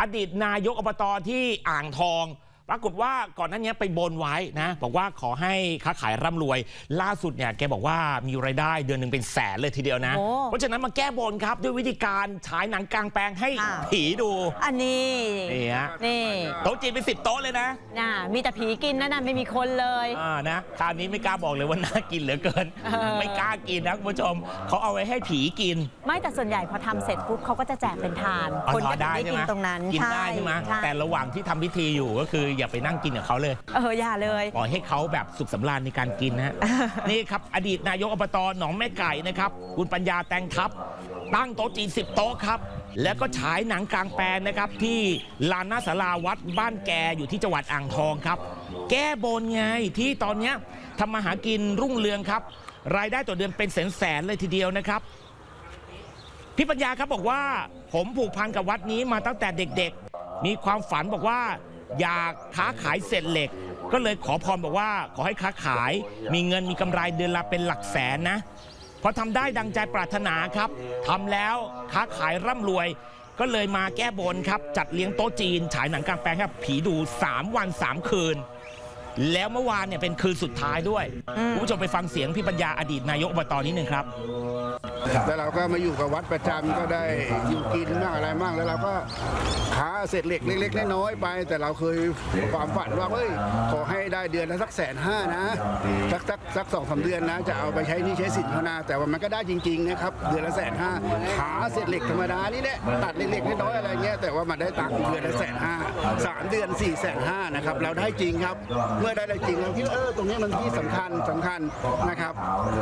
อดีตนายกอบตที่อ่างทอง ปรากฏว่าก่อนหน้านี้ไปบนไว้นะ บอกว่าขอให้ค้าขายร่ำรวย ล่าสุดเนี่ยแกบอกว่ามีรายได้เดือนหนึ่งเป็นแสนเลยทีเดียวนะโอ้เพราะฉะนั้นมาแก้บนครับด้วยวิธีการฉายหนังกลางแปลงให้ค่ะผีดู อันนี้ นี่ฮะนี่โต๊ะจีนเป็นสิบโต๊ะเลยนะน่ะมีแต่ผีกินนั่นน่ะไม่มีคนเลยอ่านะคราวนี้ไม่กล้าบอกเลยว่าน่ากินเหลือเกินเออไม่กล้ากินนะคุณผู้ชมเขาเอาไว้ให้ผีกิน ไม่แต่ส่วนใหญ่พอทำเสร็จปุ๊บเขาก็จะแจกเป็นทานอ๋อคนก็จะได้ได้ใช่กิไหมนตรงนั้นกินได้ใช่ไหมใช่แต่ระหว่างที่ทำพิธีอยู่ก็คืออย่าไปนั่งกินกับเขาเลยเอออย่าเลยปล่อยให้เขาแบบสุขสำราญในการกินนะฮะ นี่ครับอดีตนายกอบตหนองแม่ไก่นะครับคุณปัญญาแตงทัพตั้งโต๊ะจีน10โต๊ะครับ แล้วก็ฉายหนังกลางแปลงนะครับ ที่ลานหน้าศาลาวัดบ้านแกอยู่ที่จังหวัดอ่างทองครับ แก้บนไงที่ตอนเนี้ยทำมาหากินรุ่งเรืองครับ รายได้ต่อเดือนเป็นแสนๆเลยทีเดียวนะครับ พี่ปัญญาครับบอกว่าผมผูกพันกับวัดนี้มาตั้งแต่เด็กๆ มีความฝันบอกว่า อยากค้าขายเศษเหล็ก ก็เลยขอพรบอกว่าขอให้ค้าขาย มีเงินมีกำไรเดือนละเป็นหลักแสนนะพอทำได้ดังใจปรารถนาครับทำแล้วค้าขายร่ำรวย ก็เลยมาแก้บนครับ จัดเลี้ยงโต๊ะจีน ฉายหนังกลางแปลงครับผีดู 3 วัน 3 คืน แล้วเมื่อวานเนี่ยเป็นคืนสุดท้ายด้วยอืมคุณผู้ชมไปฟังเสียงพี่ปัญญาอดีตนายกอบตนิดหนึ่งครับแล้วเราก็มาอยู่กับวัดประจำก็ได้อยู่กินบ้างอะไรบ้างแล้วเราก็หาเศษเหล็กเล็กๆน้อยๆไป แต่เราเคยความฝันว่าเฮ้ยขอให้ได้เดือนละสักแสนห้านะสักสักสักสองสามเดือนนะ จะเอาไปใช้หนี่ใช้สินเขานะแต่ว่ามันก็ได้จริงๆนะครับเดือนละแสนห้าหาเศษเหล็กธรรมดานี่แหละตัดเล็กๆน้อยๆอะไรเงี้ยแต่ว่ามันได้ตังค์เดือนละแสนห้าสามเดือนสี่แสนห้านะครับเราได้จริงครับเมื่อได้ได้จริงเราคิดว่าเออตรงนี้มันที่สำคัญสำคัญนะครับ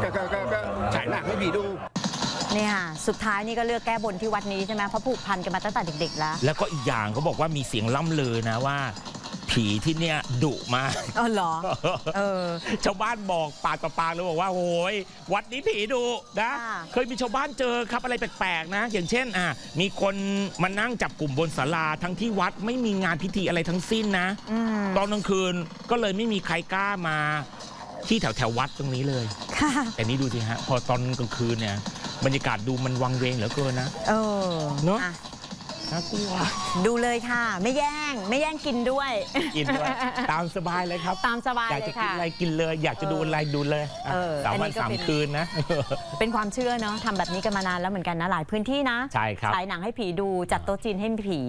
ก็ก็ก็ก็ฉายหนักให้ผีดู เนี่ยสุดท้ายนี่ก็เลือกแก้บนที่วัดนี้ใช่ไหมเพราะผูกพันกันมาตั้งแต่เด็กๆแล้ว แล้วก็อีกอย่างเขาบอกว่ามีเสียงล่ำลือนะว่า ผีที่เนี่ยดุมากเออเหรอเออชาวบ้านบอกปากต่อปากเลยบอกว่าโอ้ยวัดนี้ผีดุนะค่ะเคยมีชาวบ้านเจอครับอะไรแปลกๆนะ อย่างเช่นอะมีคนมานั่งจับกลุ่มบนศาลาทั้งที่วัดไม่มีงานพิธีอะไรทั้งสิ้นนะอืมตอนกลางคืนก็เลยไม่มีใครกล้ามาที่แถวแถวๆวัดตรงนี้เลยค่ะแต่นี่ดูสิฮะ พอตอนกลางคืนเนี่ย บรรยากาศดูมันวังเวงเหลือเกินนะ เออ เนอะอ่ น่ากลัวดูเลยค่ะ ไม่แย่งไม่แย่งกินด้วยกินด้วยตามสบายเลยครับ ตามสบายอยากเลจะยกินค่ะอะไรกินเลย อยากจะดูอะไรดูเลยอะเออสามอันนี้วันก็สามเป็นคืนนะ เป็นความเชื่อเนาะทำแบบนี้กันมานานแล้วเหมือนกันนะหลายพื้นที่นะใช่ครับฉายหนังให้ผีดูจัดโต๊ะจีนให้ผี